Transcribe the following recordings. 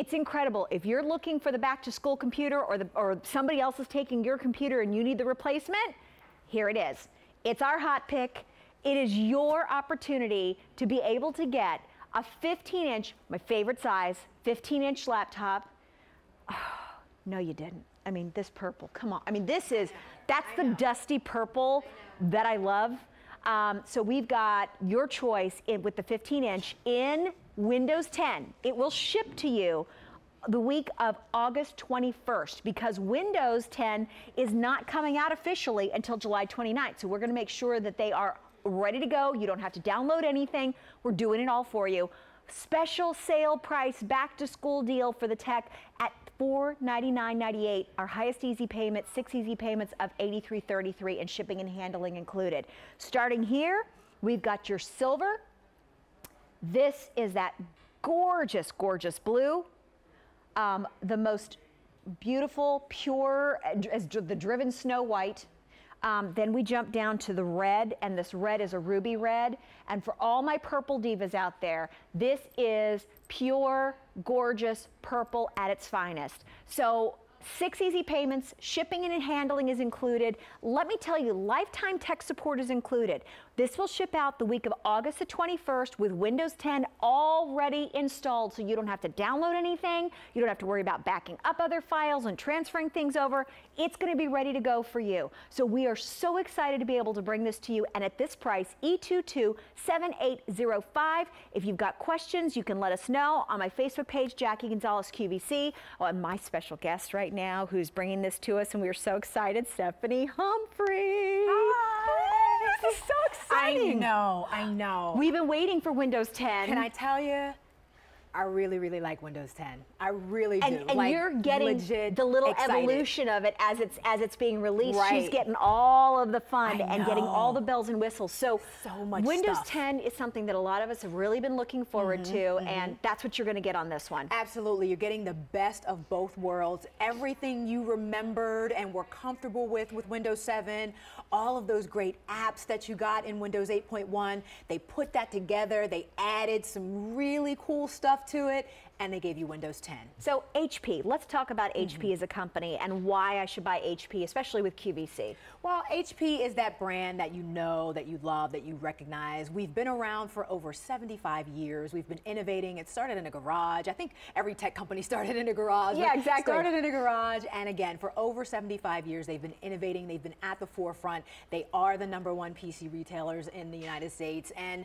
It's incredible. If you're looking for the back to school computer or, the, or somebody else is taking your computer and you need the replacement, here it is. It's our hot pick. It is your opportunity to be able to get a 15 inch, my favorite size, 15 inch laptop. Oh, no, you didn't. I mean, this purple, come on. I mean, this is, that's the dusty purple that I love. Um, so we've got your choice in, with the 15 inch in Windows 10. It will ship to you the week of August 21st because Windows 10 is not coming out officially until July 29th. So we're going to make sure that they are ready to go. You don't have to download anything. We're doing it all for you. Special sale price back to school deal for the tech at $499.98. Our highest easy payment, six easy payments of $83.33 and shipping and handling included. Starting here, we've got your silver. This is that gorgeous, gorgeous blue. Um, the most beautiful, pure, as the driven snow white. Um, then we jump down to the red, and this red is a ruby red. And for all my purple divas out there, this is pure, gorgeous purple at its finest. So Six easy payments, shipping and handling is included. Let me tell you, lifetime tech support is included. This will ship out the week of August the 21st with Windows 10 already installed, so you don't have to download anything. You don't have to worry about backing up other files and transferring things over. It's going to be ready to go for you. So we are so excited to be able to bring this to you, and at this price, E227805. If you've got questions, you can let us know on my Facebook page, Jacque Gonzales QVC, oh, and my special guest right now who's bringing this to us, and we are so excited, Stephanie Humphrey. Hi. This is so exciting. I know, I know. We've been waiting for Windows 10. Can I tell you? I really, really like Windows 10. I really do. And, and like, you're getting the little excited. evolution of it as it's as it's being released. Right. She's getting all of the fun and getting all the bells and whistles. So, So much Windows stuff. 10 is something that a lot of us have really been looking forward Mm-hmm, to, and that's what you're going to get on this one. Absolutely. You're getting the best of both worlds. Everything you remembered and were comfortable with with Windows 7, all of those great apps that you got in Windows 8.1, they put that together. They added some really cool stuff to it, and they gave you Windows 10. So HP, let's talk about Mm-hmm. HP as a company and why I should buy HP, especially with QVC. Well, HP is that brand that you know, that you love, that you recognize. We've been around for over 75 years. We've been innovating. It started in a garage. I think every tech company started in a garage. Yeah, exactly. Started in a garage. And again, for over 75 years, they've been innovating. They've been at the forefront. They are the number one PC retailers in the United States. And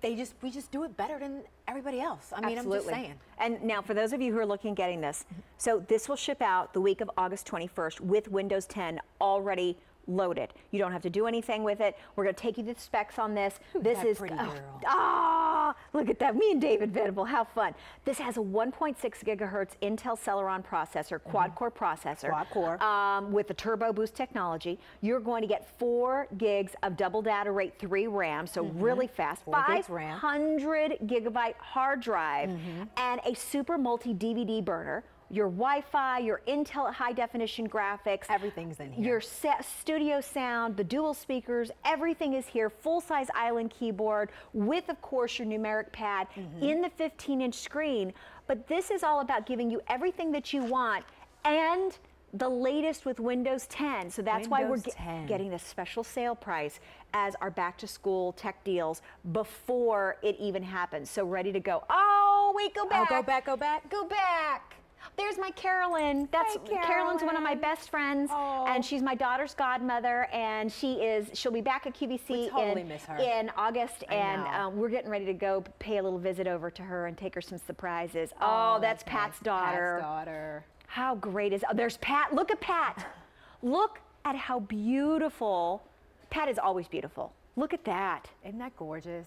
they just, we just do it better than everybody else. I mean, I'm just saying. And now, for those of you who are looking at getting this, so this will ship out the week of August 21st with Windows 10 already loaded. You don't have to do anything with it. We're going to take you to the specs on this. this that is pretty oh? Ah, look at that. Me and David Venable. How fun. This has a 1.6 gigahertz Intel Celeron processor, quad core processor. Mm-hmm. Quad core. Um, with the Turbo Boost technology. You're going to get four gigs of double data rate 3 RAM, so really fast. Mm-hmm. Four gigs RAM. 500 gigabyte hard drive Mm-hmm. and a super multi DVD burner. Your Wi-Fi, your Intel high definition graphics, Everything's in here. Your studio sound, the dual speakers, everything is here. Full size island keyboard with, of course, your numeric pad Mm-hmm. in the 15 inch screen. But this is all about giving you everything that you want and the latest with Windows 10. So that's why we're ge- getting this special sale price as our back to school tech deals before it even happens. So ready to go. Oh, wait, go back. Oh, back. go back, go back. Go back. There's my Carolyn. That's Hi, Carolyn's one of my best friends, Oh. and she's my daughter's godmother. And she is. She'll be back at QVC We totally in, miss her. in August, I and um, we're getting ready to go pay a little visit over to her and take her some surprises. Oh, that's, Pat's nice. daughter. Pat's daughter. How great is? Oh, there's Pat. Look at Pat. Look at how beautiful. Pat is always beautiful. Look at that. Isn't that gorgeous?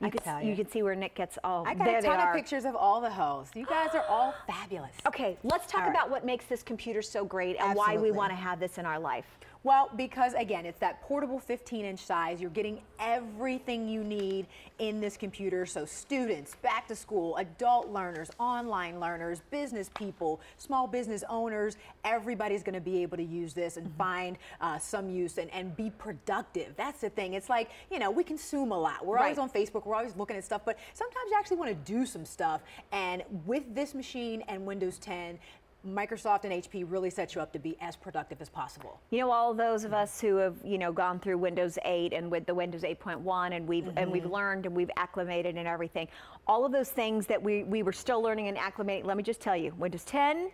You I can, tell you you. can see where Nick gets all. I got there a ton of pictures of all the hosts. You guys are all fabulous. Okay, let's talk All right. about what makes this computer so great and why we want to have this in our life. Well, because again, it's that portable 15 inch size. You're getting everything you need in this computer. So students, back to school, adult learners, online learners, business people, small business owners, everybody's gonna be able to use this and mm -hmm. find uh, some use and, and be productive. That's the thing. It's like, you know, we consume a lot. We're right. always on Facebook, we're always looking at stuff, but sometimes you actually wanna do some stuff. And with this machine and Windows 10, Microsoft and HP really set you up to be as productive as possible. You know, all those of us who have, you know, gone through Windows 8 and with the Windows 8.1 and we've mm -hmm. and we've mm-hmm. learned and we've acclimated and everything. All of those things that we, we were still learning and acclimating, let me just tell you, Windows 10,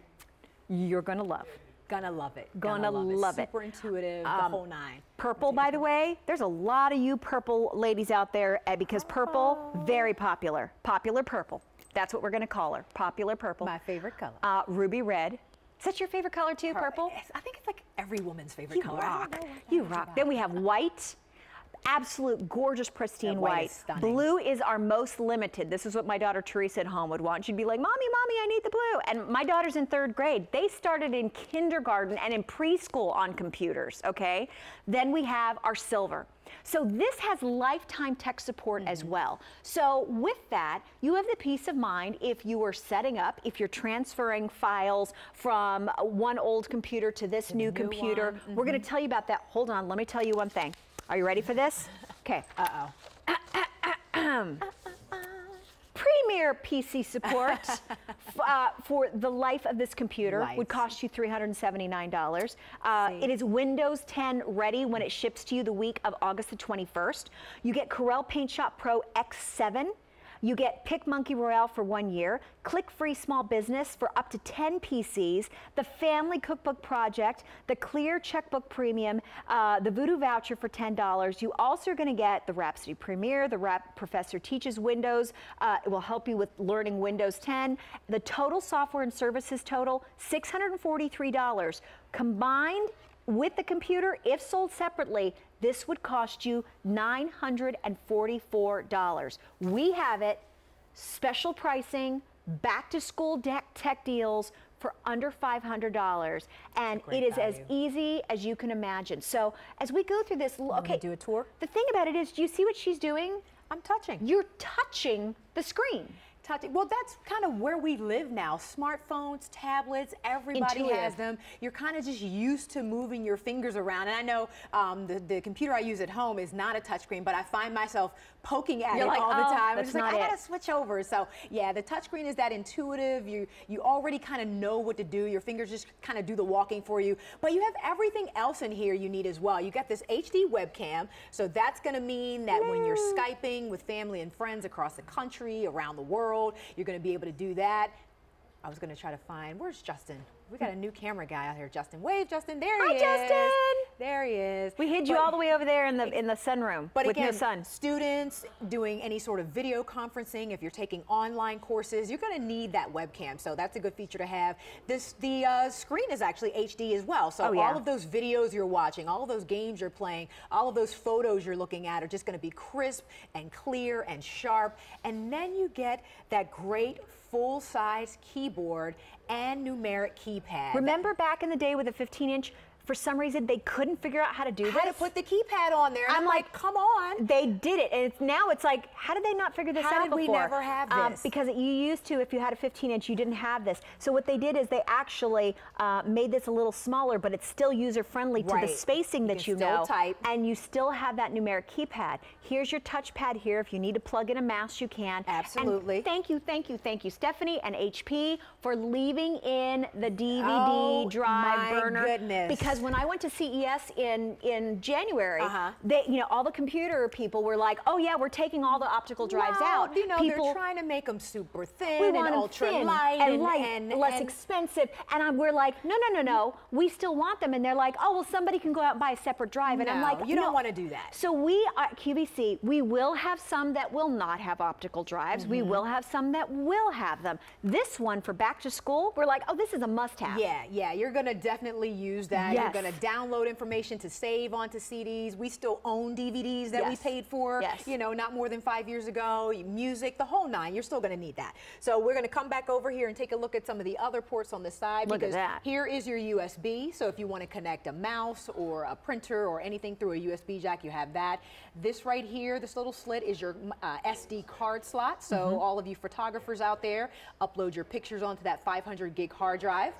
you're going to love. Gonna love it. Gonna, Gonna love, love, it. Super intuitive, um, the whole nine. Purple, by the way, there's a lot of you purple ladies out there eh, because purple, very popular. Popular purple. That's what we're going to call her. Popular purple. My favorite color. Uh, ruby red. Is that your favorite color too, purple? I think it's like every woman's favorite you color. Rock. You rock. Then we have white absolute gorgeous pristine white. white. Blue is our most limited. This is what my daughter Teresa at home would want. She'd be like, Mommy, Mommy, I need the blue. And my daughter's in third grade. They started in kindergarten and in preschool on computers, okay? Then we have our silver. So this has lifetime tech support mm -hmm. as mm-hmm. well. So with that, you have the peace of mind if you are setting up, if you're transferring files from one old computer to this new, new, computer. Mm -hmm. We're going to tell you about that. Hold on, let me tell you one thing. Are you ready for this? Okay. Uh-oh. Premier PC support uh, for the life of this computer Lights. would cost you $379. Uh, it is Windows 10 ready when it ships to you the week of August the 21st. You get Corel Paint Shop Pro X7 you get PicMonkey Royale for one year, Click Free Small Business for up to 10 PCs, the Family Cookbook Project, the Clear Checkbook Premium, uh, the Vudu Voucher for $10. You also are going to get the Rhapsody Premiere, the Rap Professor Teaches Windows. Uh, it will help you with learning Windows 10. The total software and services total, $643. Combined with the computer, if sold separately, this would cost you $944. We have it, special pricing, back to school tech deals for under $500 and it is value. as easy as you can imagine. So as we go through this, okay, do a tour. The thing about it is, do you see what she's doing? I'm touching. You're touching the screen. Well, that's kind of where we live now. Smartphones, tablets, everybody Intuitive. has them. You're kind of just used to moving your fingers around. And I know um, the, the computer I use at home is not a touchscreen, but I find myself poking at You're it like, all oh, the time. That's it's like, I gotta switch over. So yeah, the touchscreen is that intuitive. You you already kind of know what to do. Your fingers just kind of do the walking for you. But you have everything else in here you need as well. You got this HD webcam, so that's gonna mean that when you're Skyping with family and friends across the country, around the world, you're gonna be able to do that. I was gonna try to find, where's Justin? We got a new camera guy out here, Justin. Wave, Justin. There he Hi, he Justin. There he is. We hid but, you all the way over there in the in the sunroom but with again, no sun. Students doing any sort of video conferencing, if you're taking online courses, you're going to need that webcam. So that's a good feature to have. This the uh, screen is actually HD as well. So oh, yeah. all of those videos you're watching, all of those games you're playing, all of those photos you're looking at are just going to be crisp and clear and sharp. And then you get that great full-size keyboard and numeric keypad. Remember back in the day with a 15 inch for some reason they couldn't figure out how to do how this. How to put the keypad on there. I'm, I'm like, like, come on. They did it, and it's, now it's like, how did they not figure this how out before? We never have um, this? Um, because you used to, if you had a 15 inch, you didn't have this. So what they did is they actually uh, made this a little smaller, but it's still user friendly to the spacing you that you know, type. and you still have that numeric keypad. Here's your touchpad here. If you need to plug in a mouse, you can. Absolutely. And thank you, thank you, thank you, Stephanie and HP for leaving in the DVD oh, drive burner. Goodness. Because when I went to CES in in January, uh-huh. they you know all the computer people were like, oh yeah, we're taking all the optical drives well, out. You know people, they're trying to make them super thin we and ultra thin light and, and, light and less and, expensive. And I, we're like, no, no, no, no, we still want them. And they're like, oh well, somebody can go out and buy a separate drive. And no, I'm like, you no. don't want to do that. So we at QVC, we will have some that will not have optical drives. Mm-hmm. We will have some that will have them. This one for back to school, we're like, oh, this is a must-have. Yeah, yeah, you're gonna definitely use that. Yes. Yes. You're going to download information to save onto CDs. We still own DVDs that we paid for, Yes. you know, not more than five years ago. Music, the whole nine. You're still going to need that. So we're going to come back over here and take a look at some of the other ports on the side. Look at because that. Here is your USB. So if you want to connect a mouse or a printer or anything through a USB jack, you have that. This right here, this little slit is your uh, SD card slot. So Mm-hmm. all of you photographers out there, upload your pictures onto that 500 gig hard drive.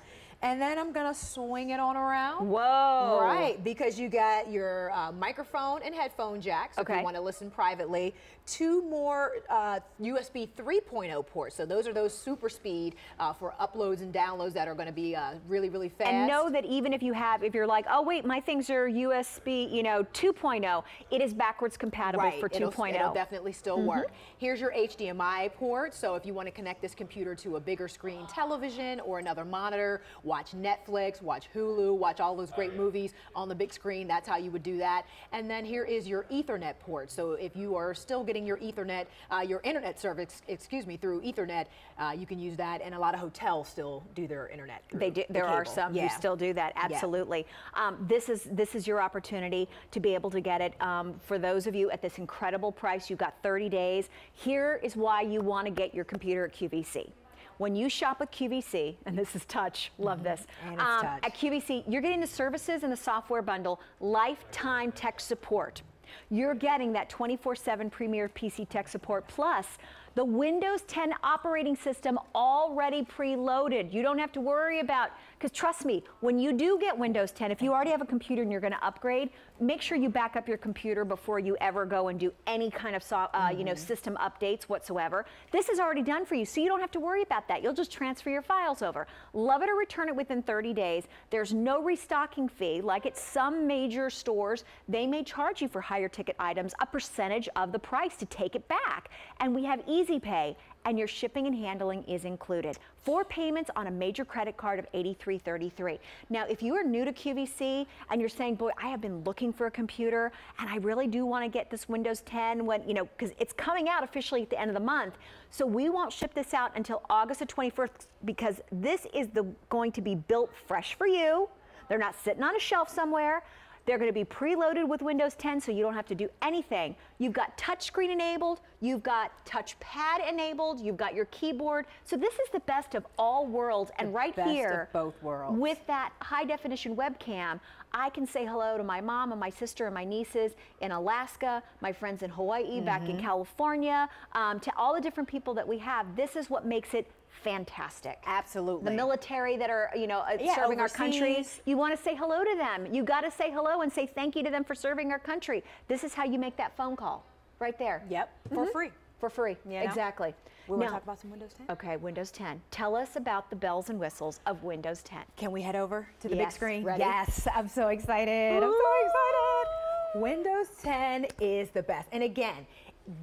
And then I'm gonna swing it on around. Whoa. Right, because you got your uh, microphone and headphone jacks if Okay. you want to listen privately. Two more uh, USB 3.0 ports. So those are those super speed uh, for uploads and downloads that are going to be uh, really, really fast. And know that even if you have, if you're like, oh wait, my things are USB, you know, 2.0, it is backwards compatible right, for oh. it'll, 2.0. it'll definitely still Mm-hmm. work. Here's your HDMI port. So if you want to connect this computer to a bigger screen television or another monitor, watch Netflix, watch Hulu, watch all those great movies on the big screen, that's how you would do that. And then here is your Ethernet port. So if you are still getting your Ethernet, uh, your internet service, excuse me, through Ethernet, uh, you can use that. And a lot of hotels still do their internet. They through do, the there are cable. some who still do that. Absolutely. Um, this is this is your opportunity to be able to get it. Um, for those of you at this incredible price, you've got 30 days. Here is why you want to get your computer at QVC. When you shop with QVC, and this is touch, love this. Mm-hmm. And um, touch. At QVC, you're getting the services and the software bundle, lifetime tech support. You're getting that 24/7 Premier PC tech support plus the Windows 10 operating system already preloaded. You don't have to worry about because trust me, when you do get Windows 10, if you already have a computer and you're going to upgrade, make sure you back up your computer before you ever go and do any kind of so, uh, you know system updates whatsoever. This is already done for you, so you don't have to worry about that. You'll just transfer your files over. Love it or return it within 30 days. There's no restocking fee like at some major stores. They may charge you for higher ticket items a percentage of the price to take it back. And we have Easy Pay and your shipping and handling is included. Four payments on a major credit card of $83.33. Now, if you are new to QVC and you're saying, boy, I have been looking for a computer and I really do want to get this Windows 10 when, you know, because it's coming out officially at the end of the month. So we won't ship this out until August the 21st because this is the going to be built fresh for you. They're not sitting on a shelf somewhere. They're going to be preloaded with Windows 10 so you don't have to do anything. You've got touchscreen enabled, you've got touchpad enabled, you've got your keyboard. So this is the best of all worlds. And right best of here, both worlds. with that high definition webcam, I can say hello to my mom and my sister and my nieces in Alaska, my friends in Hawaii, back Mm-hmm. in California, um, to all the different people that we have. This is what makes it fantastic. Absolutely. The military that are, you know, uh, Yeah, serving our country. You want to say hello to them. You got to say hello and say thank you to them for serving our country. This is how you make that phone call, right there. Yep, for Mhm. free. For free. Know? Exactly. We want Now- to talk about some Windows 10? Okay, Windows 10. Tell us about the bells and whistles of Windows 10. Can we head over to the big screen? ready? Yes, I'm so excited. I'm so excited. Windows 10 is the best. And again,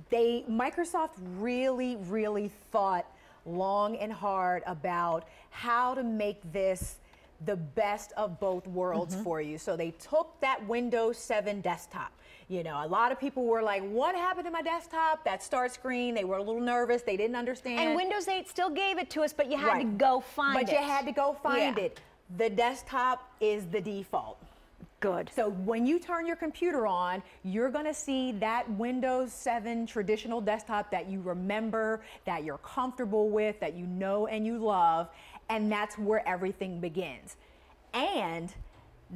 they Microsoft really, really thought long and hard about how to make this the best of both worlds mm-hmm. for you. So they took that Windows 7 desktop. You know, a lot of people were like, what happened to my desktop? That start screen, they were a little nervous, they didn't understand. And Windows 8 still gave it to us, but you had to go find but it. But you had to go find Yeah. it. The desktop is the default. Good. So when you turn your computer on, you're going to see that Windows 7 traditional desktop that you remember, that you're comfortable with, that you know and you love, and that's where everything begins. And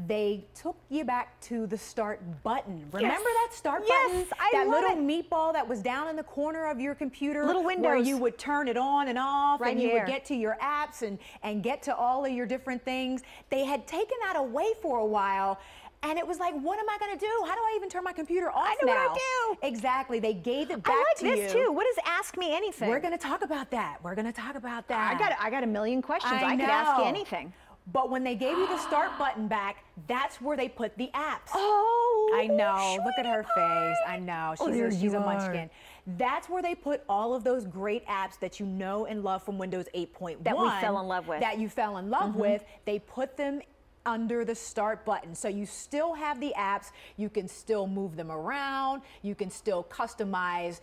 they took you back to the start button. Remember that start Yes, button? I that love little it. meatball that was down in the corner of your computer Little where you would turn it on and off Right and you would get to your apps and, and get to all of your different things. They had taken that away for a while. And it was like, what am I going to do? How do I even turn my computer off know now? what I do. Exactly. They gave it back I like to this you. too. What does Ask Me Anything? We're going to talk about that. We're going to talk about that. I got I got a million questions. I I, could ask you anything. But when they gave you the start button back, that's where they put the apps. Oh, I know. Look at her face. I know. She's, Oh, there a, she's a munchkin. That's where they put all of those great apps that you know and love from Windows 8.1. That we fell in love with. That you fell in love Mm-hmm. with. They put them under the start button. So you still have the apps. You can still move them around. You can still customize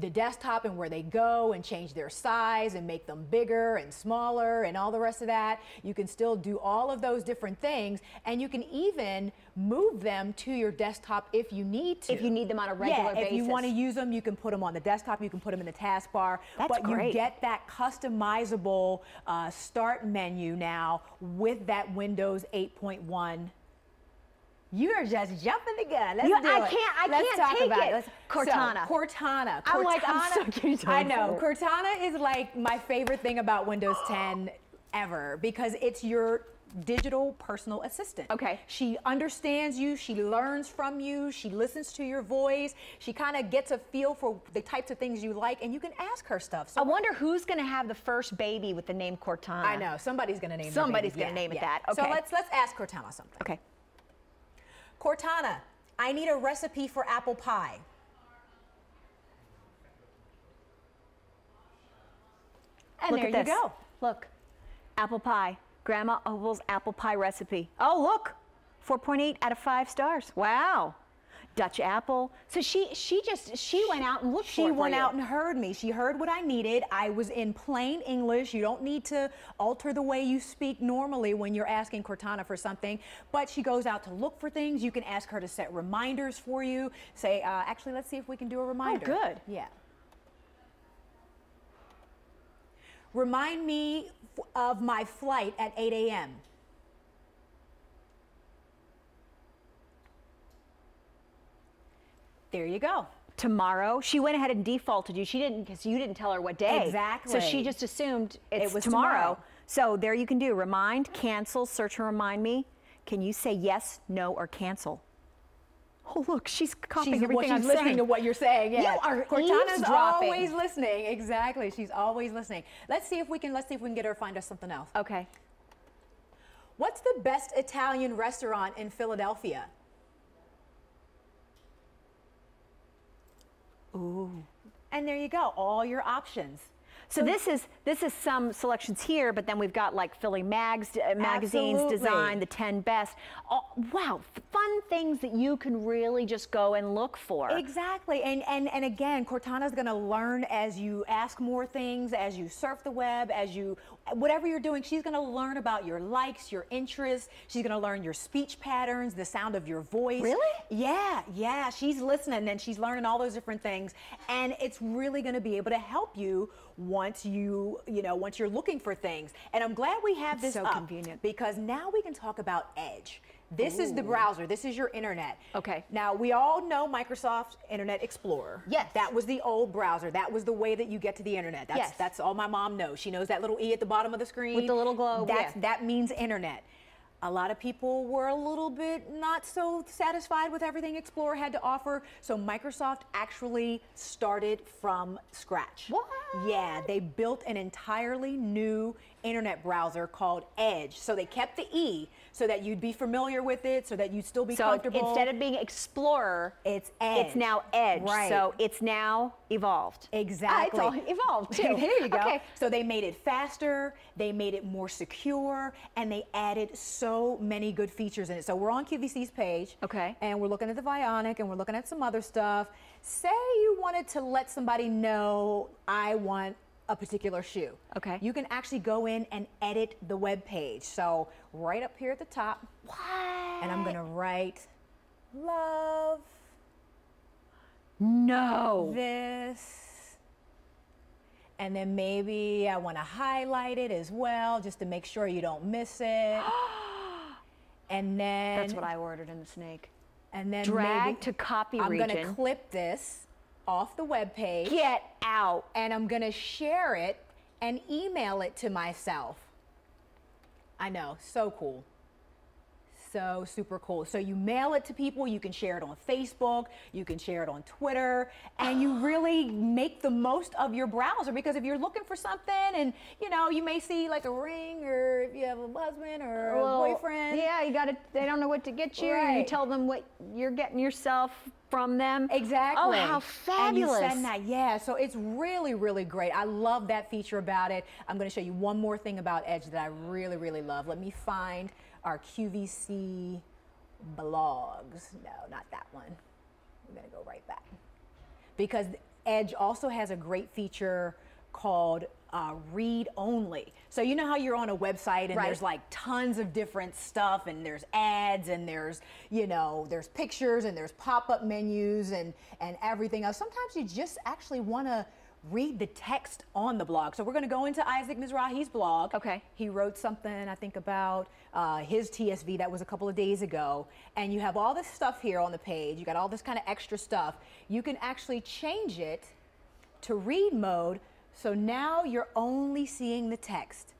the desktop and where they go and change their size and make them bigger and smaller and all the rest of that. You can still do all of those different things and you can even move them to your desktop if you need to. If you need them on a regular yeah, basis. if you want to use them, you can put them on the desktop, you can put them in the taskbar. That's but great. you get that customizable uh, start menu now with that Windows 8.1 you are just jumping the gun. Let's You- do I it. can't- I Let's can't talk take about it. Let's- Cortana. So, Cortana. I'm like, I'm so I know. it. Cortana is like my favorite thing about Windows 10 ever because it's your digital personal assistant. Okay. She understands you, she learns from you, she listens to your voice, she kind of gets a feel for the types of things you like, and you can ask her stuff. So I wonder who's going to have the first baby with the name Cortana. I know somebody's going to name. Somebody's gonna Yeah, name it yeah. that. So let's let's ask Cortana something. Okay. Cortana, I need a recipe for apple pie. And Look there at you this. go. Look, apple pie. Grandma Ople's apple pie recipe. Oh, look, 4.8 out of five stars. Wow. Dutch apple. So she she just she went out and looked for She went out and heard me. She heard what I needed. I was in plain English. You don't need to alter the way you speak normally when you're asking Cortana for something. But she goes out to look for things. You can ask her to set reminders for you. Say, uh, actually, let's see if we can do a reminder. Oh, good. Yeah. Remind me of my flight at 8 a.m. There you go. tomorrow. She went ahead and defaulted you. She didn't because you didn't tell her what day. Exactly. So she just assumed it's was tomorrow. tomorrow. So there you can do remind, cancel, search and remind me. Can you say yes, no, or cancel? Oh look, she's copying She's, everything well, she's I'm listening saying. to what you're saying. Yeah. You are Cortana's always listening. Exactly. She's always listening. Let's see if we can. Let's see if we can get her find us something else. Okay. What's the best Italian restaurant in Philadelphia? Ooh. And there you go. All your options. So this is this is some selections here, but then we've got like Philly Mags uh, magazines Absolutely. design the 10 best. Oh, wow, fun things that you can really just go and look for. Exactly. And and and again, Cortana's going to learn as you ask more things, as you surf the web, as you whatever you're doing, she's going to learn about your likes, your interests. She's going to learn your speech patterns, the sound of your voice. Really? Yeah, yeah. She's listening and she's learning all those different things. And it's really going to be able to help you once you, you know, once you're looking for things. And I'm glad we have this so up convenient. because now we can talk about Edge. This is the browser. This is your internet. Okay. Now, we all know Microsoft Internet Explorer. Yes. That was the old browser. That was the way that you get to the internet. That's, Yes. that's all my mom knows. She knows that little E at the bottom of the screen. With the little globe, That's, yeah. That means internet. A lot of people were a little bit not so satisfied with everything Explorer had to offer, so Microsoft actually started from scratch. What? Yeah, they built an entirely new internet browser called Edge. So they kept the E so that you'd be familiar with it, so that you'd still be comfortable. So comfortable. instead of being Explorer, It's Edge. It's now Edge. Right. So it's now evolved. Exactly. Ah, it's all evolved too. there you go. Okay. So they made it faster, they made it more secure, and they added so many good features in it. So we're on QVC's page. Okay. And we're looking at the Vionic and we're looking at some other stuff. Say you wanted to let somebody know I want a particular shoe. Okay. You can actually go in and edit the web page. So right up here at the top, What? and I'm gonna write love No. this. And then maybe I want to highlight it as well just to make sure you don't miss it. and then That's what I ordered in the snake. and then Drag maybe to copy I'm region. gonna clip this off the web page Get out. and I'm gonna share it and email it to myself. I know, so cool. So super cool. So you mail it to people, you can share it on Facebook, you can share it on Twitter, and you really make the most of your browser because if you're looking for something and you know, you may see like a ring or if you have a husband or a Well, boyfriend. Yeah, you got to. They don't know what to get you. and You tell them what you're getting yourself from them. Exactly. Oh, how fabulous! And you send that, yeah. So it's really, really great. I love that feature about it. I'm going to show you one more thing about Edge that I really, really love. Let me find our QVC blogs. No, not that one. We're going to go right back. Because Edge also has a great feature called uh, read only. So you know how you're on a website and Right. there's like tons of different stuff and there's ads and there's you know there's pictures and there's pop-up menus and and everything else. Sometimes you just actually want to read the text on the blog. So we're going to go into Isaac Mizrahi's blog. Okay. He wrote something I think about uh, his TSV that was a couple of days ago, and you have all this stuff here on the page. You got all this kind of extra stuff. You can actually change it to read mode. So now you're only seeing the text.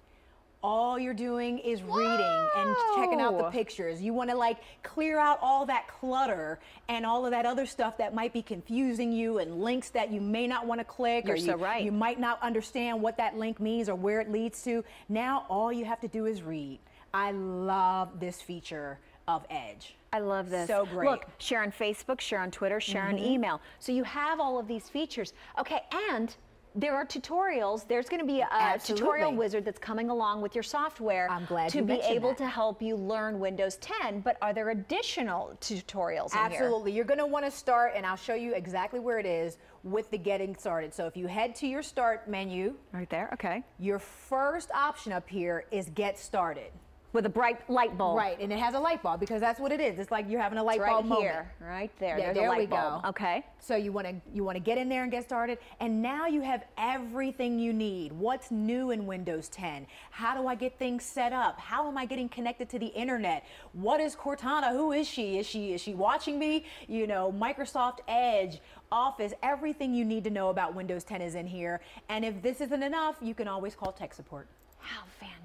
All you're doing is reading and checking out the pictures. You want to like clear out all that clutter and all of that other stuff that might be confusing you and links that you may not want to click You're or so you, right. you might not understand what that link means or where it leads to. Now all you have to do is read. I love this feature of Edge. I love this. So great. Look, share on Facebook, share on Twitter, share on mm-hmm. email. So you have all of these features. Okay, and there are tutorials. There's going to be a tutorial wizard that's coming along with your software I'm glad to be able that. to help you learn Windows 10. But are there additional tutorials in here? Absolutely. You're going to want to start, and I'll show you exactly where it is with the getting started. So if you head to your start menu, Right there. Okay. your first option up here is get started. With a bright light bulb. Right, and it has a light bulb because that's what it is. It's like you're having a light right bulb moment. here. Right there. Yeah, there a light we bulb. go. Okay. So you want to you want to get in there and get started, and now you have everything you need. What's new in Windows 10? How do I get things set up? How am I getting connected to the internet? What is Cortana? Who is she? Is she is she watching me? You know, Microsoft Edge, Office, everything you need to know about Windows 10 is in here. And if this isn't enough, you can always call tech support. How fantastic.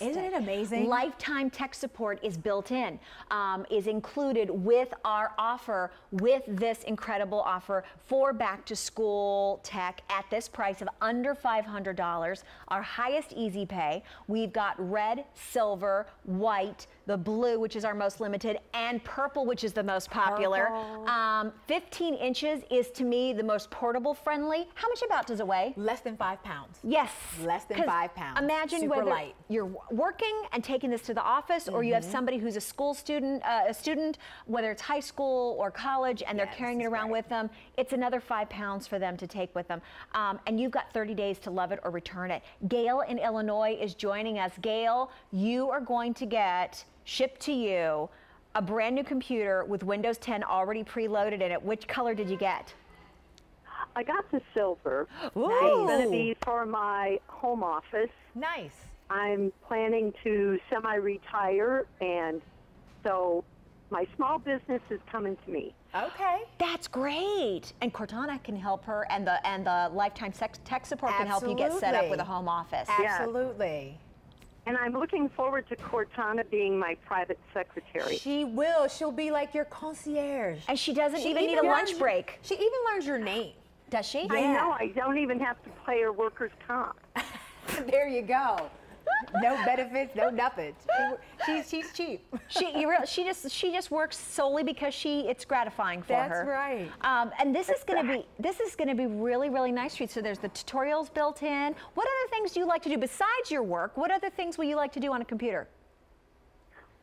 Isn't it amazing? Lifetime tech support is built in, um, is included with our offer, with this incredible offer for back to school tech at this price of under $500, our highest easy pay. We've got red, silver, white, the blue, which is our most limited, and purple, which is the most popular. Um, 15 inches is to me the most portable friendly. How much about does it weigh? Less than five pounds. Yes. Less than five pounds. Imagine Super whether light. you're w- working and taking this to the office, or you Mm-hmm. have somebody who's a school student, uh, a student, whether it's high school or college, and they're carrying it around great. with them. It's another five pounds for them to take with them, um, and you've got 30 days to love it or return it. Gail in Illinois is joining us. Gail, you are going to get shipped to you a brand new computer with Windows 10 already preloaded in it. Which color did you get? I got the silver. Ooh. It's going to be for my home office. Nice. I'm planning to semi-retire, and so my small business is coming to me. Okay. That's great. And Cortana can help her, and the and the lifetime sex, tech support can help you get set up with a home office. Yeah. Absolutely. And I'm looking forward to Cortana being my private secretary. She will. She'll be like your concierge. And she doesn't She even need a lunch break, She even learns your name. does she? I know I don't even have to pay her workers' comp. there you go. No benefits, no nothing. She, she's she's cheap. She you real, she just she just works solely because she it's gratifying for That's her. That's right. Um, and this is going to be this is going to be really really nice for you. So there's the tutorials built in. What other things do you like to do besides your work? What other things will you like to do on a computer?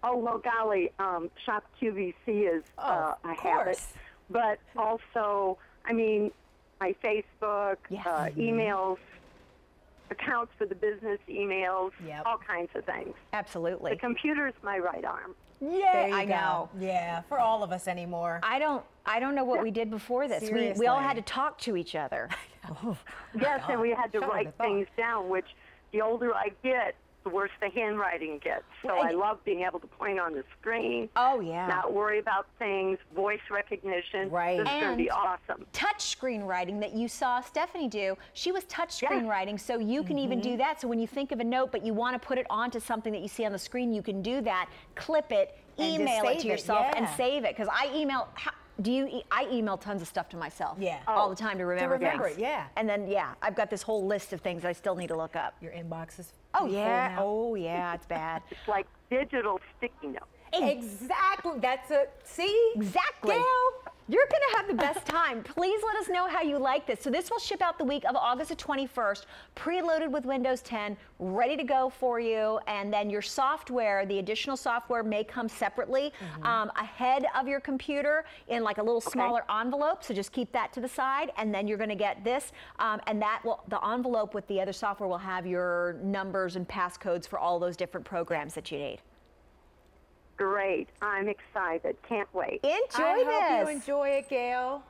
Oh, well, golly, um, Shop QVC is Oh, uh, of a habit. course. But also, I mean, my Facebook, Yes. uh, emails, accounts for the business emails, Yep. all kinds of things. Absolutely. The Absolutely. computer's my right arm. Yeah, I go. know. Yeah, for all of us anymore. I don't I don't know what we did before this. We, we all had to talk to each other. Oh, yes, and we had to Shut write things down, which the older I get, the worse the handwriting gets. So Well, I and- love being able to point on the screen, Oh yeah. not worry about things, voice recognition. Right. This is going to be awesome. touch screen writing that you saw Stephanie do. She was touch screen Yes. writing, so you can even Mm-hmm. do that. So when you think of a note, but you want to put it onto something that you see on the screen, you can do that. Clip it, And email it save to it, yourself, and save it. Because I email. How, do you? E- I email tons of stuff to myself. Yeah. All Oh. the time to remember, remember things. it, yeah. And then yeah, I've got this whole list of things I still need to look up. Your inbox is Oh yeah. now. Oh yeah. It's bad. It's like digital sticky notes. Exactly. That's a see. Exactly. Gail. You're going to have the best time. Please let us know how you like this. So this will ship out the week of August the 21st, preloaded with Windows 10, ready to go for you. And then your software, the additional software may come separately Mm-hmm. um, ahead of your computer in like a little smaller envelope. So just keep that to the side, and then you're going to get this. Um, and that will the envelope with the other software will have your numbers and passcodes for all those different programs that you need. Great. I'm excited. Can't wait. Enjoy I this. hope you enjoy it, Gail.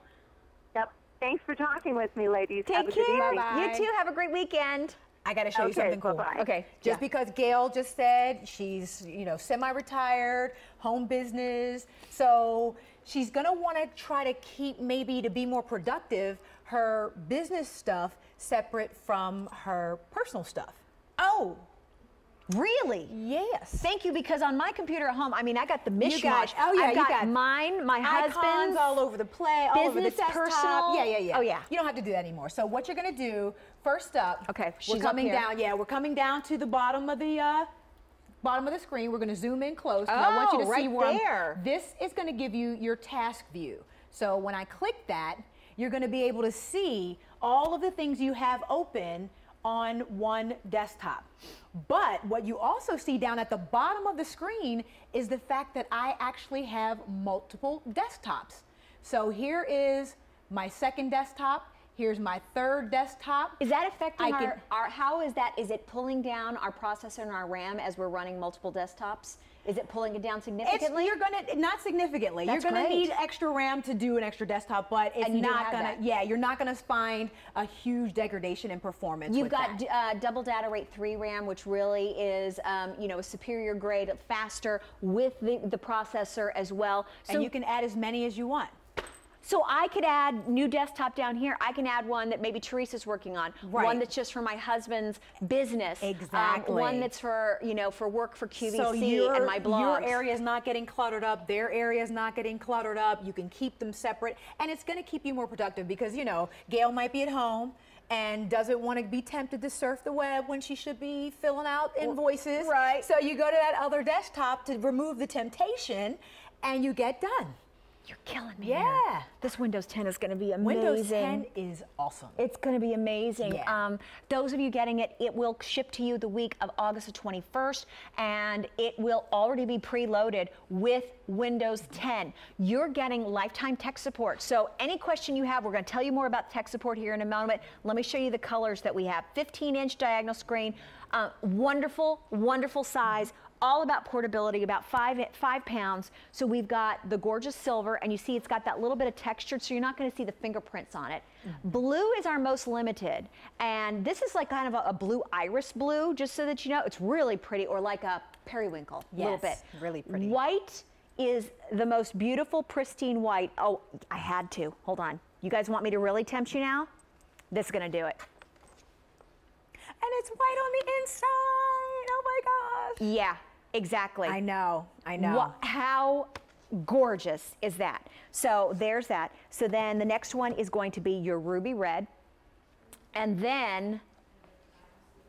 Yep. Thanks for talking with me, ladies. Take a care. Bye-bye. You too. Have a great weekend. I got to show you something cool. bye-bye. Okay. Just yeah. because Gail just said she's, you know, semi-retired, home business, so she's gonna want to try to keep maybe to be more productive her business stuff separate from her personal stuff. Oh, Really? yes. Thank you, because on my computer at home, I mean, I got the mishmash. got- oh, yeah, I've you got, got mine, my icons husband's. all over the play, all over the desktop. personal. Yeah, yeah, yeah. Oh, yeah. You don't have to do that anymore. So what you're gonna do first up? Okay, she's we're coming down. Yeah, we're coming down to the bottom of the uh, bottom of the screen. We're gonna zoom in close. 'cause I want you Oh, to see right where I'm- there. This is gonna give you your task view. So when I click that, you're gonna be able to see all of the things you have open on one desktop. But what you also see down at the bottom of the screen is the fact that I actually have multiple desktops. So here is my second desktop. Here's my third desktop. Is that affecting our, our, how is that, is it pulling down our processor and our RAM as we're running multiple desktops? Is it pulling it down It's, significantly? you're gonna not significantly. That's you're gonna great. need extra RAM to do an extra desktop, but it's And you do not gonna. that. Yeah, you're not gonna find a huge degradation in performance. You've got uh, double data rate 3 RAM, which really is, um, you know, a superior grade, faster with the, the processor as well. and you can add as many as you want. So I could add new desktop down here. I can add one that maybe Teresa's working on. Right. One that's just for my husband's business. Um, Exactly. one that's for you know for work for QVC so your, and my blogs. your area is not getting cluttered up. Their area is not getting cluttered up. You can keep them separate, and it's going to keep you more productive because you know Gail might be at home and doesn't want to be tempted to surf the web when she should be filling out invoices. right. So you go to that other desktop to remove the temptation, and you get done. You're killing me. Yeah. here. This Windows 10 is going to be amazing. Windows 10 is awesome. It's going to be amazing. Yeah. Um, those of you getting it, it will ship to you the week of August the 21st, and it will already be preloaded with Windows 10. You're getting lifetime tech support. So any question you have, we're going to tell you more about tech support here in a moment. Let me show you the colors that we have. 15-inch diagonal screen, uh, wonderful, wonderful size all about portability, about five five pounds. So we've got the gorgeous silver, and you see it's got that little bit of texture so you're not going to see the fingerprints on it. Mm-hmm. Blue is our most limited, and this is like kind of a, a blue iris blue, just so that you know. It's really pretty, or like a periwinkle, a little bit. Really pretty. White is the most beautiful, pristine white. Oh, I had to. Hold on. You guys want me to really tempt you now? This is going to do it. and it's white on the inside. Yeah, exactly. I know. I know. Wha- how gorgeous is that? So there's that. So then the next one is going to be your ruby red. And then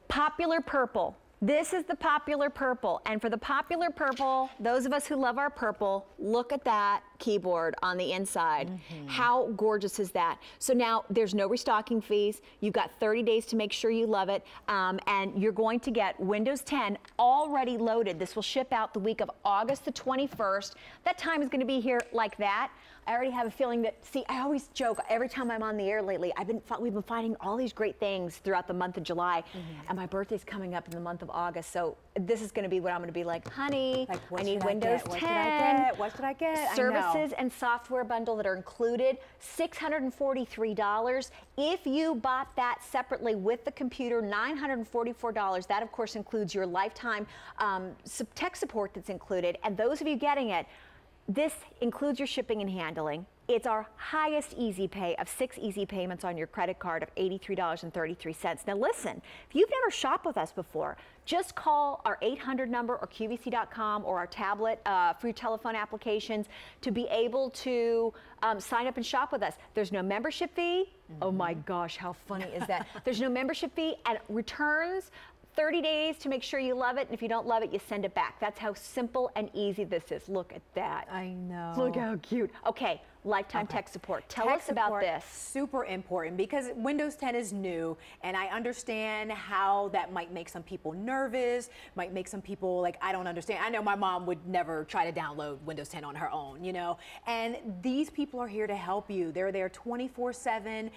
popular purple. This is the popular purple. And for the popular purple, those of us who love our purple, look at that keyboard on the inside. How gorgeous is that? So now there's no restocking fees. You've got 30 days to make sure you love it. Um, and you're going to get Windows 10 already loaded. This will ship out the week of August the 21st. That time is going to be here like that. I already have a feeling that, see, I always joke every time I'm on the air lately, I've been, we've been finding all these great things throughout the month of July. Mm-hmm. And my birthday's coming up in the month of August. So this is going to be what I'm going to be like, honey, Like, I need I Windows get? 10. What should I get? What should I get? I know. Services and software bundle that are included, $643. If you bought that separately with the computer, $944. That, of course, includes your lifetime um, tech support that's included. And those of you getting it, this includes your shipping and handling. It's our highest easy pay of six easy payments on your credit card of $83.33. Now, listen, if you've never shopped with us before, just call our 800 number or QVC.com or our tablet uh, for your telephone applications to be able to um, sign up and shop with us. There's no membership fee. Oh my gosh, how funny is that? There's no membership fee and returns 30 days to make sure you love it. And if you don't love it, you send it back. That's how simple and easy this is. Look at that. I know. Look how cute. Okay, lifetime okay. tech support. Tell tech us about support, this. Super important because Windows 10 is new and I understand how that might make some people nervous, might make some people like, I don't understand. I know my mom would never try to download Windows 10 on her own, you know? And these people are here to help you. They're there 24 7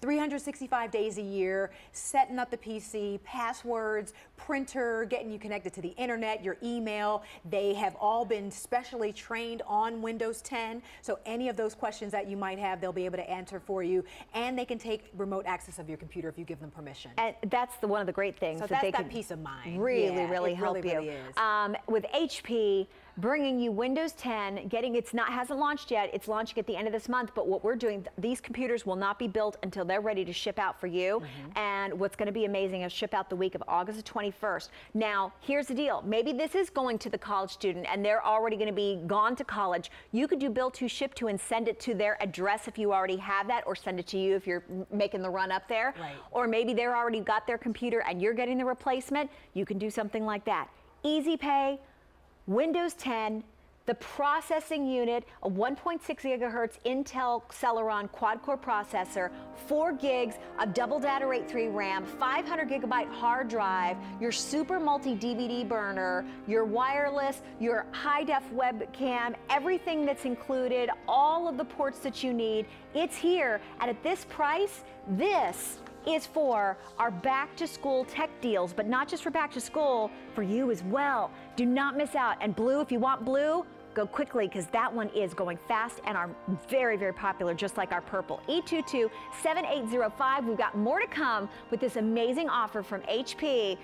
365 days a year, setting up the PC, passwords, printer, getting you connected to the internet, your email. They have all been specially trained on Windows 10. So any of those questions that you might have, they'll be able to answer for you. And they can take remote access of your computer if you give them permission. And that's the, one of the great things so that they can peace of mind. Really, yeah, really help really, you. Really um, with HP, bringing you Windows 10, getting it's not hasn't launched yet. It's launching at the end of this month. But what we're doing, these computers will not be built until they're ready to ship out for you. Mm -hmm. And what's going to be amazing is ship out the week of August the 21st. Now, here's the deal. Maybe this is going to the college student and they're already going to be gone to college. You could do build to ship to and send it to their address if you already have that, or send it to you if you're making the run up there. Right. Or maybe they're already got their computer and you're getting the replacement. You can do something like that. Easy pay, Windows 10, the processing unit, a 1.6 gigahertz Intel Celeron quad-core processor, 4 gigs of double data rate 3 RAM, 500 gigabyte hard drive, your super multi-DVD burner, your wireless, your high-def webcam, everything that's included, all of the ports that you need, it's here. And at this price, this is for our back to school tech deals, but not just for back to school, for you as well. Do not miss out. And blue, if you want blue, go quickly because that one is going fast and are very, very popular, just like our purple. E22 7805. We've got more to come with this amazing offer from HP.